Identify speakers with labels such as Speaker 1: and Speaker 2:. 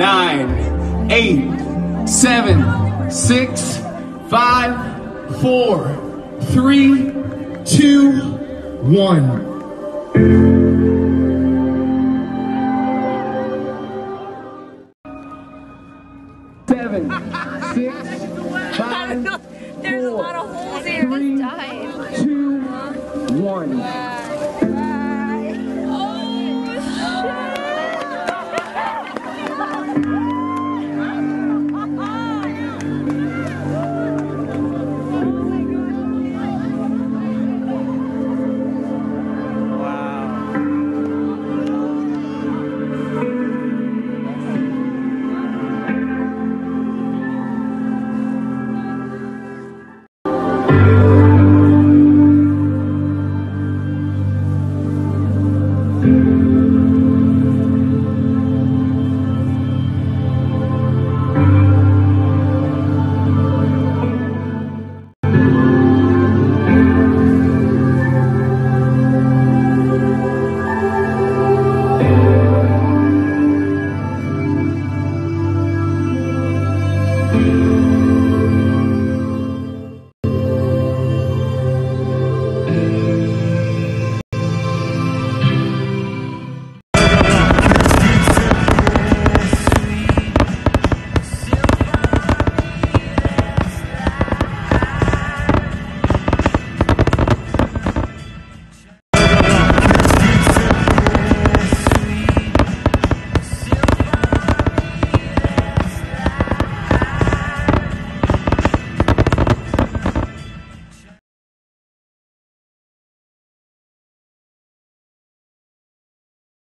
Speaker 1: nine, eight, seven, six, five, four, three, two, one. Seven, six, five,
Speaker 2: There's a lot of holes here
Speaker 1: three,
Speaker 2: this time.
Speaker 1: two, one.